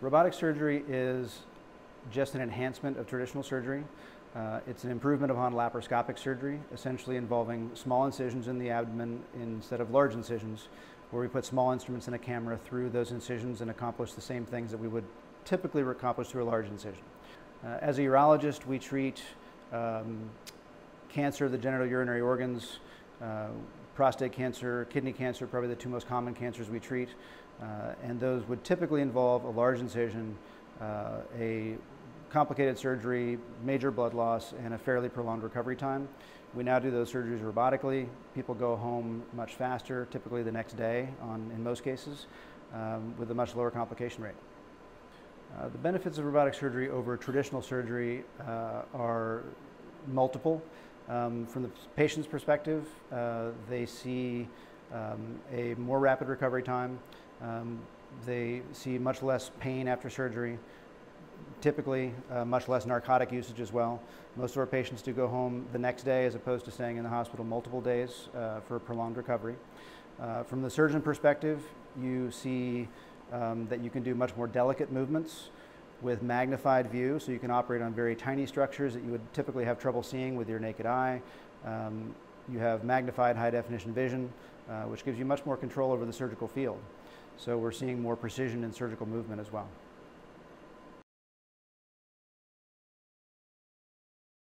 Robotic surgery is just an enhancement of traditional surgery. Uh, it's an improvement upon laparoscopic surgery, essentially involving small incisions in the abdomen instead of large incisions, where we put small instruments and a camera through those incisions and accomplish the same things that we would typically accomplish through a large incision. Uh, as a urologist, we treat um, cancer of the genital urinary organs, uh, prostate cancer, kidney cancer, probably the two most common cancers we treat. Uh, and those would typically involve a large incision, uh, a complicated surgery, major blood loss, and a fairly prolonged recovery time. We now do those surgeries robotically. People go home much faster, typically the next day on, in most cases, um, with a much lower complication rate. Uh, the benefits of robotic surgery over traditional surgery uh, are multiple. Um, from the patient's perspective, uh, they see um, a more rapid recovery time. Um, they see much less pain after surgery, typically uh, much less narcotic usage as well. Most of our patients do go home the next day as opposed to staying in the hospital multiple days uh, for prolonged recovery. Uh, from the surgeon perspective, you see um, that you can do much more delicate movements with magnified view, so you can operate on very tiny structures that you would typically have trouble seeing with your naked eye. Um, you have magnified high definition vision, uh, which gives you much more control over the surgical field. So we're seeing more precision in surgical movement as well.